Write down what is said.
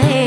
Hey.